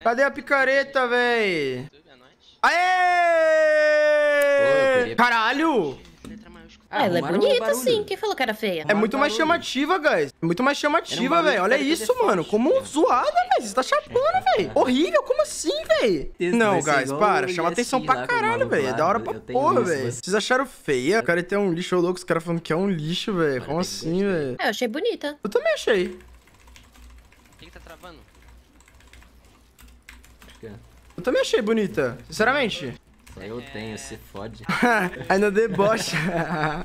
Cadê a picareta, véi? Aê! Caralho! Ah, ela é bonita, sim. Quem falou que era feia? É muito mais chamativa, guys. É muito mais chamativa, velho. Olha isso, mano. Como zoada, velho. Você tá chapando, velho. Horrível, como assim, velho? Não, guys, para. Chama atenção pra caralho, velho. É da hora pra porra, velho. você- Vocês acharam feia? O cara tem um lixo louco, os caras falando que é um lixo, velho. Como assim, velho? É, eu achei bonita. Eu também achei. O que tá travando? É. Eu também achei bonita. Sinceramente. Só eu tenho, se fode. Ainda debocha.